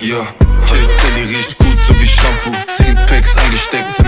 Ja, Jelly riecht gut, so wie Shampoo. 10 Packs angesteckt,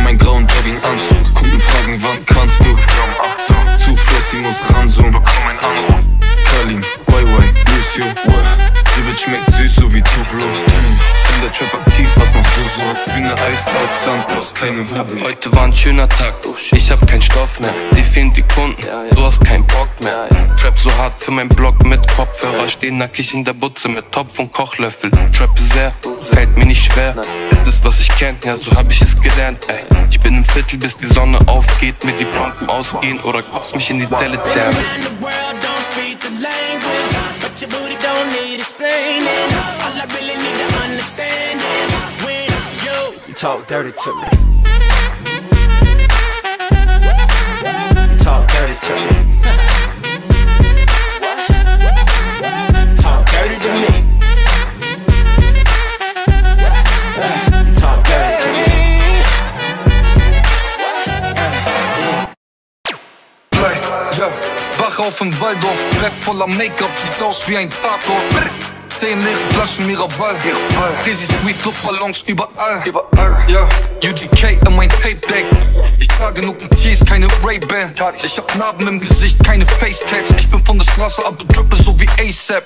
so? Wie ne Out Sandbox, keine Hubel Heute war ein schöner Tag, ich hab keinen Stoff mehr. Die fehlen die Kunden, du hast keinen Bock mehr. Trap so hart für mein Blog mit Kopfhörer. Steh nackig in der Butze mit Topf und Kochlöffel. Trap sehr, fällt mir nicht schwer. Ist es, was ich kenn, ja, so hab ich es gelernt, ey. Ich bin im Viertel, bis die Sonne aufgeht, mir die Pumpen ausgehen oder kommst mich in die Zelle zerren. around the world don't speak the language. But your booty don't need explaining. All I really need to understand is when talk dirty to me. Talk dirty to me. Talk dirty to me. Talk dirty to me. Play, ja. Wach auf im Waldorf, Brett voller Make-up, sieht aus wie ein Tatort. Zehn leere Flaschen Miraval. Crazy Sweet Luftballons überall. Ja, UGK in mein Tape-Deck. Ich trage genug Tees, keine Ray-Ban. Ich hab Narben im Gesicht, keine Face-Tats. Ich bin von der Straße, aber drippe so wie ASAP.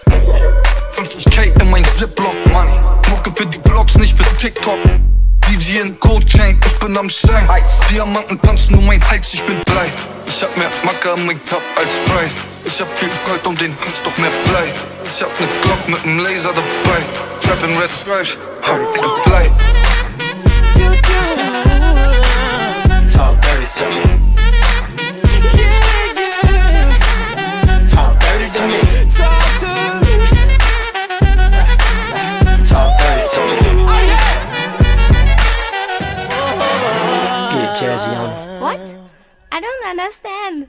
50k in mein Ziplock, Money. Mucke für die Blogs, nicht für TikTok. DJ in Chain, ich bin am Stein. Diamanten tanzen um mein Hals, ich bin Blei. Ich hab mehr Macke an mein Cup als Sprite. Ich hab viel Gold um den Hals, doch mehr Blei. Ich hab ne Glock mit nem Laser dabei. Trap in Red Stripes, hart Blei. Talk dirty to me. Talk dirty to me. Talk dirty to me. Get jazzy on. What? I don't understand.